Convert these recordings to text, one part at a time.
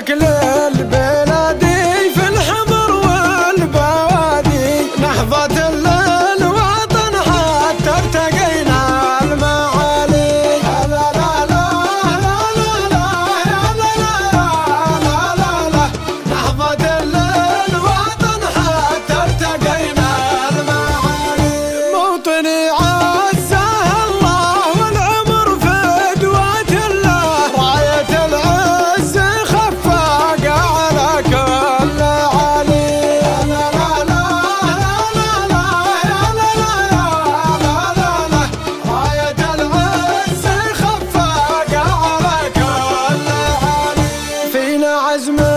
لك للبلادي في الحمر والبوادي. نحظى Gezme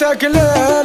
تاكله